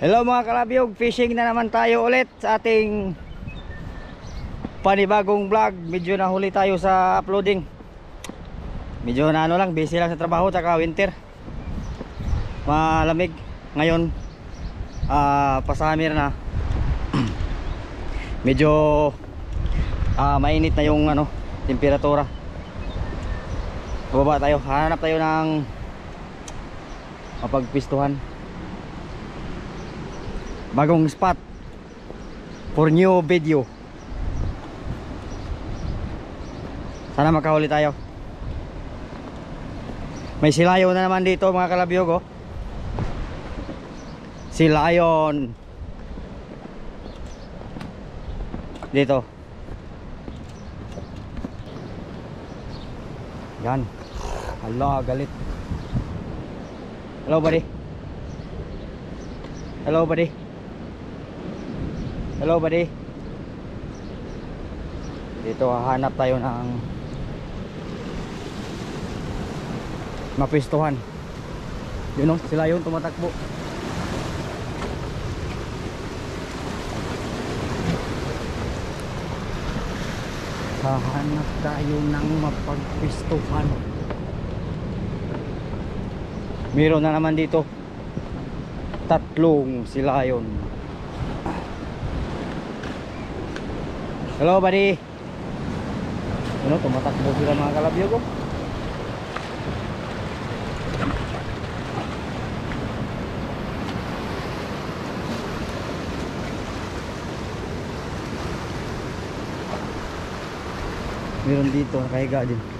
Hello mga kalabiyog, fishing na naman tayo ulit sa ating panibagong vlog. Medyo nahuli tayo sa uploading. Medyo na ano lang, busy lang sa trabaho tsaka winter. Malamig. Ngayon, ah pa-summer na. Medyo ah mainit na yung ano, temperatura. Bababa tayo, hanap tayo ng mapagpistuhan bagong spot for new video. Sana makahuli tayo. May silayo na naman dito mga kalabiyog oh. silayon dito. Yan. Hala galit. Hello buddy. Hello buddy Hello buddy. Dito hahanap tayo ng Mapistuhan. Yun o, sila yung tumatakbo. Hahanap tayo ng mapagpistuhan. Meron na naman dito. Tatlong sila yun Hello, buddy. Ano, tumatakbo sila mga kalabyo ko. Meron dito, nakahiga din.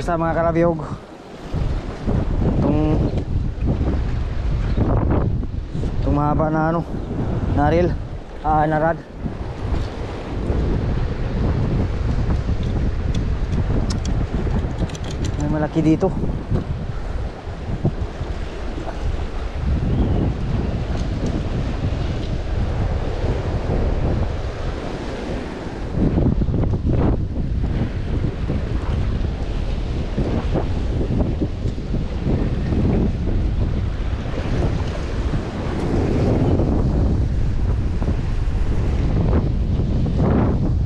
isa mga kalabiyog. Itong itong mahaba na ano, naril, ah, narad. May malaki dito.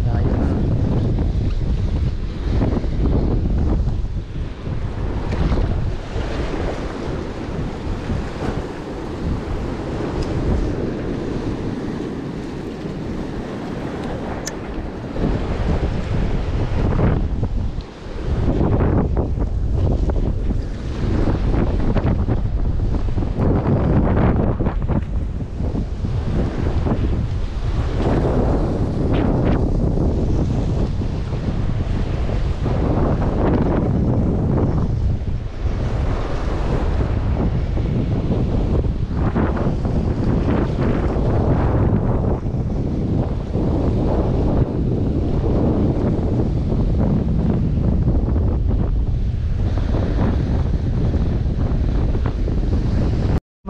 Layo na.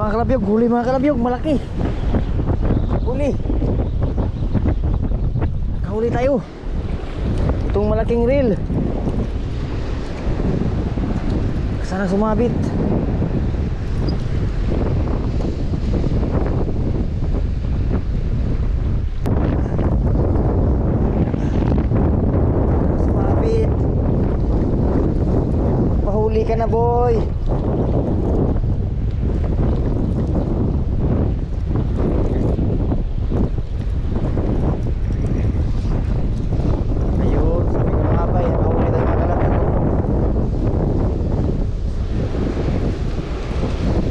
Mga kalabyog, huli mga kalabyog, malaki. Huli. Kahuli tayo. Itong malaking reel. Sana. Sumabit. Pahuli ka na boy. Ayun, sabi ko nga ba, yan, mahuli tayo mga kalapit.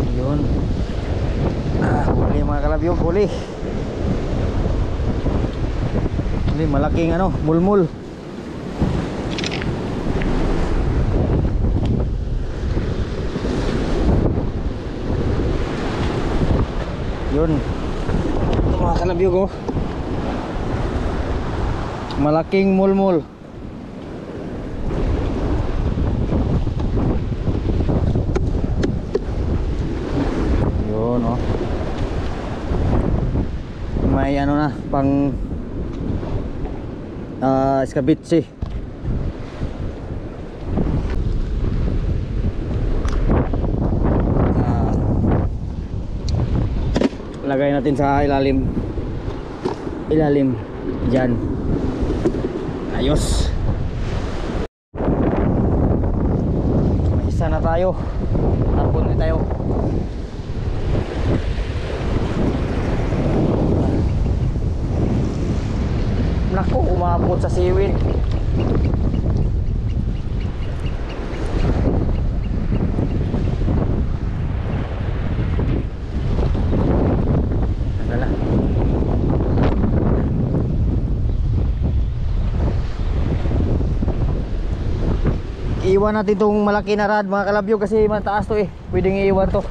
Ayun. Ah, huli mga kalabyog, huli. Malaking ano, mulmul. Yun. Ito mga kalabyog oh. Malaking mulmul. Yun oh. May ano na, pang escabitsi. Ah, lagay natin sa ilalim. Ilalim diyan. Ayos. May isa na tayo. Tapon na tayo. Naku, umabot sa siwit. Iiwan natin itong malaki na rad mga kalabyo kasi mataas to eh. Pwedeng iiwan to.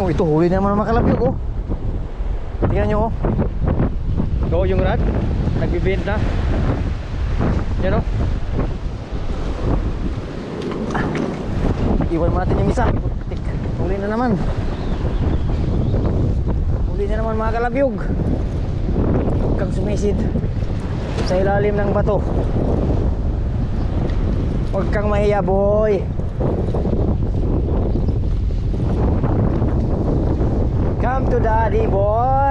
Oh, ito huli na naman ang mga kalabyo oh. Tingnan nyo oh. Go yung rad. Nagbibend na. Yan oh. Ah. Iwan natin yung isa. Putik. Huli na naman. Huli na naman mga kalabyog. Huwag sumisid sa ilalim ng bato. Huwag kang mahiya boy. Daddy boy.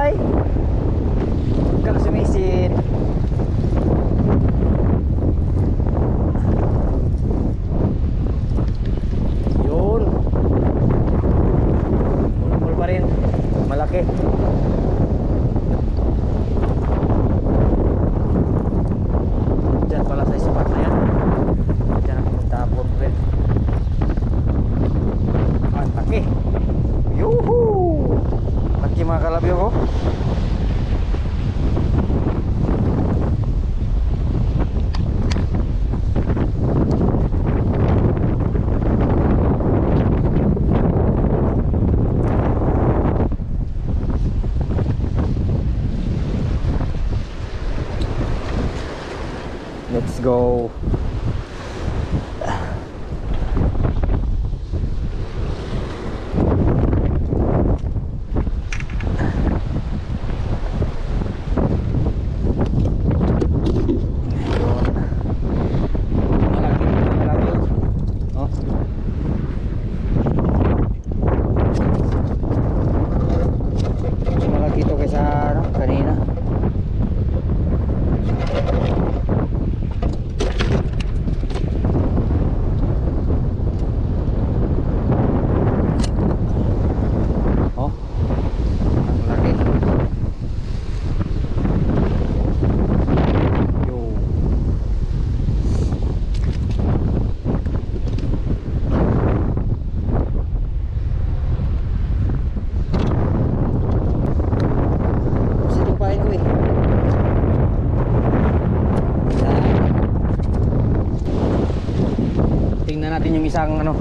Din yung isang ano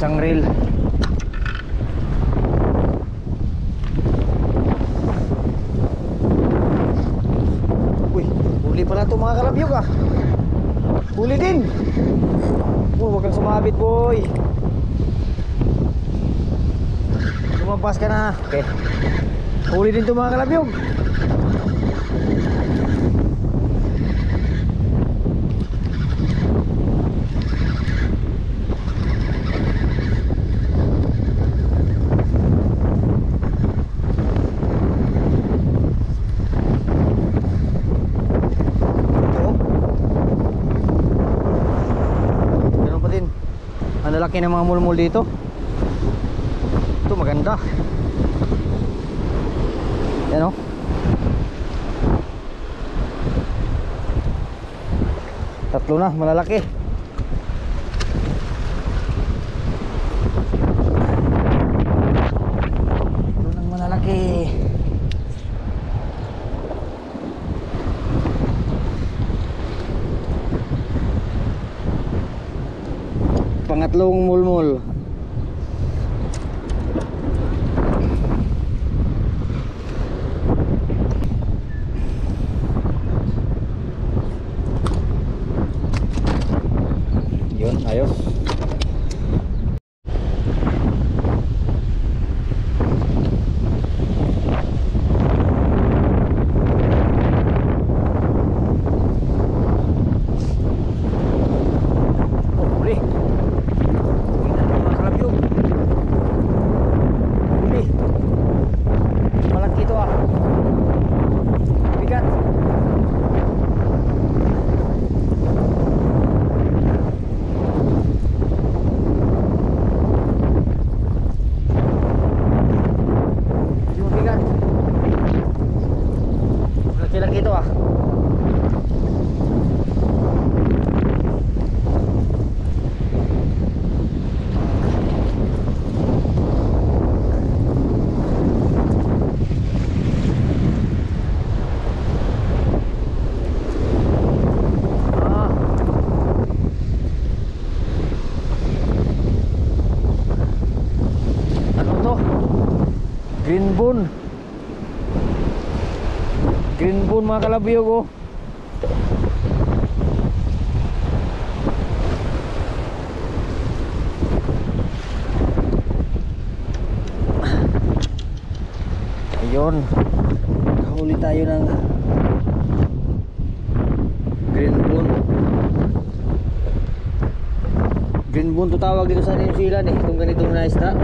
isang reel. Uy huli pala ito mga kalabyog ah. Huli din. Oh, huwag kang sumabit boy. Lumabas ka na. Okay. Huli din ito mga kalabyog Ito. Ganun pa din. Lalaki ng mga mulmul dito. Ito maganda. Yan oh. Tatlo na, malalaki. Tatlo ng malalaki. Pangatlong mulmul. Yun, ayos. Oh, huli. Huli na mga kalabyo. Huli. Malaki ito ah. Bigat. Yung bigat. Malaki-laki ito ah. Ah. Ano to? Green bone. Green bone mga kalabiyog oh. Ayun. Kahuli tayo ng green bone. Green bone to tawag dito sa New Zealand eh. Itong ganitong na isda.